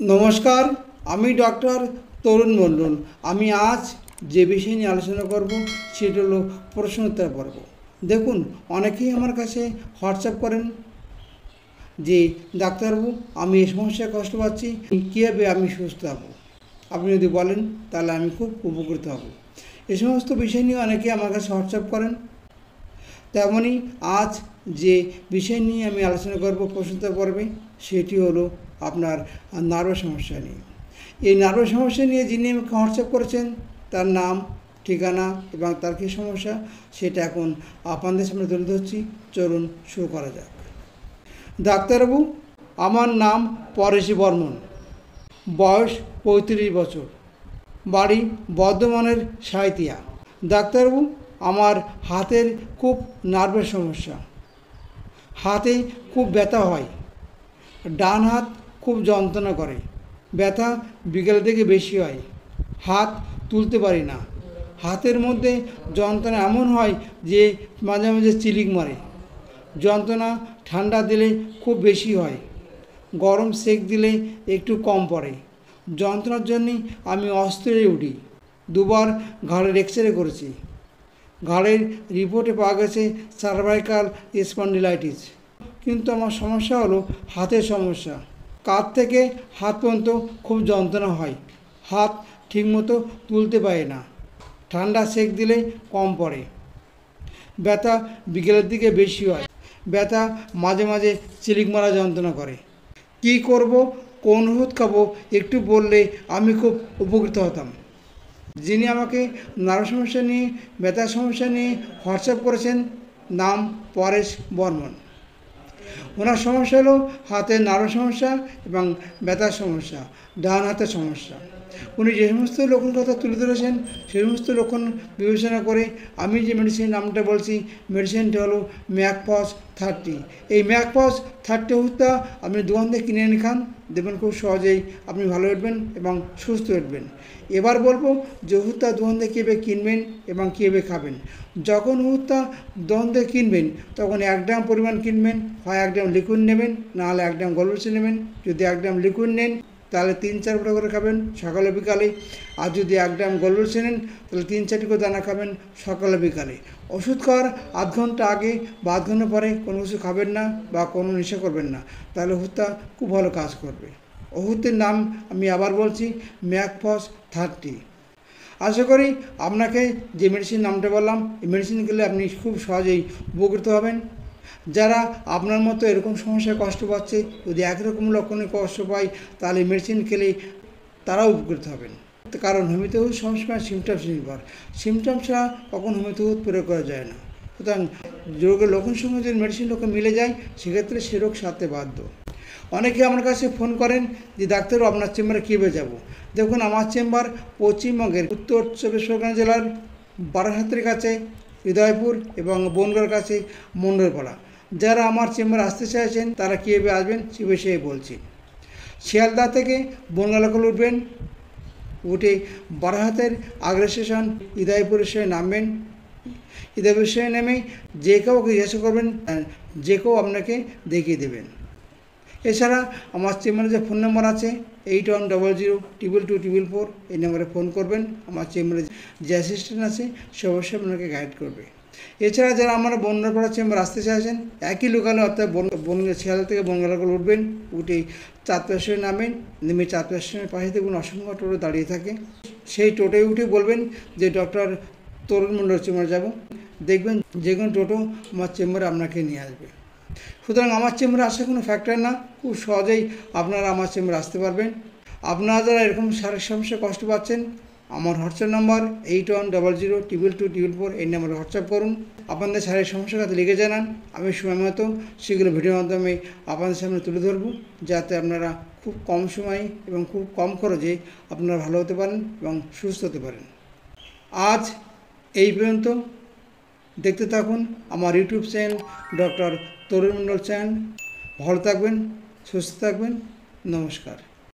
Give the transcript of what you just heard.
নমস্কার, আমি ডক্টর তরুণ মণ্ডল। আমি আজ যে বিষয় নিয়ে আলোচনা করব, সেটা হলো প্রশ্নোত্তর পর্ব। দেখুন, অনেকেই আমার কাছে হোয়াটসঅ্যাপ করেন যে, ডাক্তারবাবু, আমি এই সমস্যায় কষ্ট পাচ্ছি, কীভাবে আমি সুস্থ হব? আপনি যদি বলেন, তাহলে আমি খুব উপকৃত হব। এ সমস্ত বিষয় নিয়ে অনেকে আমার কাছে হোয়াটসঅ্যাপ করেন। তেমনই আজ যে বিষয় নিয়ে আমি আলোচনা করব প্রশ্নোত্তর পর্বে, সেটি হলো আপনার নার্ভ সমস্যা নিয়ে। এই নার্ভ সমস্যা নিয়ে যিনি আমাকে হোয়াটসঅ্যাপ করেছেন, তার নাম, ঠিকানা এবং তার কী সমস্যা, সেটা এখন আপনাদের সামনে তুলে ধরছি। চলুন শুরু করা যাক। ডাক্তারবাবু, আমার নাম পরেশী বর্মন। বয়স পঁয়ত্রিশ বছর। বাড়ি বর্ধমানের সাঁইতিয়া ডাক্তারবাবু, আমার হাতের খুব নার্ভের সমস্যা। হাতে খুব ব্যথা হয়। ডান হাত খুব যন্ত্রণা করে। ব্যথা বিকেল থেকে বেশি হয়। হাত তুলতে পারি না। হাতের মধ্যে যন্ত্রণা এমন হয় যে মাঝে মাঝে চিলিক মারে। যন্ত্রণা ঠান্ডা দিলে খুব বেশি হয়। গরম সেক দিলে একটু কম পড়ে। যন্ত্রণার জন্যই আমি অস্থিরে উঠি। দুবার ঘাড়ের এক্স রে করেছি। ঘাড়ের রিপোর্টে পাওয়া গেছে সার্ভাইকাল স্পন্ডিলাইটিস কিন্তু আমার সমস্যা হলো হাতের সমস্যা। কাঁধ থেকে হাত পর্যন্ত খুব যন্ত্রণা হয়। হাত ঠিকমতো তুলতে পারে না। ঠান্ডা সেক দিলে কম পড়ে। ব্যথা বিকেলের দিকে বেশি হয়। ব্যথা মাঝে মাঝে চিলিক মারা যন্ত্রণা করে। কি করব, কোন ওষুধ খাব একটু বললে আমি খুব উপকৃত হতাম। যিনি আমাকে নার্ভ সমস্যা নিয়ে, ব্যথার সমস্যা নিয়ে হোয়াটসঅ্যাপ করেছেন, নাম পরেশ বর্মন। ওনার সমস্যা হলো হাতের নাড়ো সমস্যা এবং ব্যথার সমস্যা ডান হাতের সমস্যা। উনি যে সমস্ত লক্ষণ কথা তুলে ধরেছেন, সেই সমস্ত লক্ষণ বিবেচনা করে আমি যে মেডিসিন নামটা বলছি মেডিসিনটা হলো ম্যাকপস থার্টি এই ম্যাকপস থার্টি ওষুধটা আপনি দোকান থেকে কিনে এনে খান, দেখবেন খুব সহজেই আপনি ভালো উঠবেন এবং সুস্থ উঠবেন এবার বলব যে ওষুধটা দোকান থেকে কীভাবে কিনবেন এবং কীভাবে খাবেন। যখন ওষুধটা দোকান থেকে কিনবেন, তখন এক গ্রাম পরিমাণ কিনবেন, হয় এক গ্রাম লিকুইড নেবেন, নাহলে এক গ্রাম গলবসি নেবেন। যদি এক গ্রাম লিকুইড নেন তাহলে তিন চার ফোঁটা করে খাবেন, সকালে বিকালে। আর যদি এক গ্রাম গলবসি নেন তাহলে তিন চারটি করে দানা খাবেন সকালে বিকালে। ওষুধ খাওয়ার আধ ঘণ্টা আগে বা আধ ঘণ্টা পরে কোনো কিছু খাবেন না বা কোনো নেশা করবেন না। তাহলে ওষুধটা খুব ভালো কাজ করবে। ওষুধের নাম আমি আবার বলছি, ম্যাকফস থার্টি। আশা করি আপনাকে যে মেডিসিন নামটা বললাম, এই মেডিসিন খেলে আপনি খুব সহজেই উপকৃত হবেন। যারা আপনার মতো এরকম সমস্যায় কষ্ট পাচ্ছে, যদি একরকম লক্ষণে কষ্ট পায়, তাহলে মেডিসিন খেলে তারাও উপকৃত হবেন। কারণ হোমিওপ্যাথি সবসময় সিমটমস নির্ভর। সিমটমস ছাড়া কখন হোমিওপ্যাথি প্রয়োগ করা যায় না। সুতরাং রোগের লক্ষণ সঙ্গে যদি মেডিসিন লোকে মিলে যায়, সেক্ষেত্রে সে রোগ সারতে বাধ্য। অনেকে আমার কাছে ফোন করেন যে ডাক্তারও আপনার চেম্বারে কীভাবে যাব? দেখুন, আমার চেম্বার পশ্চিমবঙ্গের উত্তর চব্বিশ পরগনা জেলার বারাসাতের কাছে। হৃদয়পুর এবং বনগার কাছে মন্ডলপাড়া যারা আমার চেম্বারে আসতে চাইছেন, তারা কীভাবে আসবেন সে বলছি। শিয়ালদা থেকে বনগালাকল উঠবেন। উঠে বারাহাতের আগ্রা স্টেশন হৃদয়পুর স্টেশনে নামবেন। হৃদয়পুর স্টেশনে নেমে যে কেউ জিজ্ঞাসা করবেন যে কেউ আপনাকে দেখিয়ে দেবেন। এছাড়া আমার চেম্বারে যে ফোন নম্বর আছে eight one double zero triple two triple four এই নম্বরে ফোন করবেন। আমার চেম্বারে যে অ্যাসিস্ট্যান্ট আছে, সে অবশ্যই আপনাকে গাইড করবে। এছাড়া যারা আমার বন্যাপাড়া চেম্বার আসতে চাইছেন, একই লোকালে অর্থাৎ বন শিয়ালদা থেকে বনগালাকল উঠবেন, উঠে চাঁদপাড়া নামেন, নেমে চাঁদপাড়া পাশে দেখুন অসংখ্য টোটো দাঁড়িয়ে থাকে। সেই টোটোয় উঠে বলবেন যে, ডক্টর তরুণ মণ্ডল চেম্বার যাব। দেখবেন যে কোনো টোটো আমার চেম্বারে আপনাকে নিয়ে আসবে। সুতরাং আমার চেম্বারে আসা কোনো ফ্যাক্টর না। খুব সহজেই আপনারা আমার চেম্বারে আসতে পারবেন। আপনারা যারা এরকম শারীরিক সমস্যা কষ্ট পাচ্ছেন, আমার WhatsApp number eight one double zero triple two triple four এই নাম্বারে হোয়াটসঅ্যাপ করুন। আপনাদের শারীরিক সমস্যার কথা লিখে জানান। আমি সময় মতো সেগুলো ভিডিওর মাধ্যমে আপনাদের সামনে তুলে ধরবো, যাতে আপনারা খুব কম সময়ে এবং খুব কম খরচে আপনারা ভালো হতে পারেন এবং সুস্থ হতে পারেন। আজ এই পর্যন্ত। দেখতে থাকুন আমার YouTube channel doctor Tarun Mondal channel. ভালো থাকবেন সুস্থ থাকবেন। নমস্কার।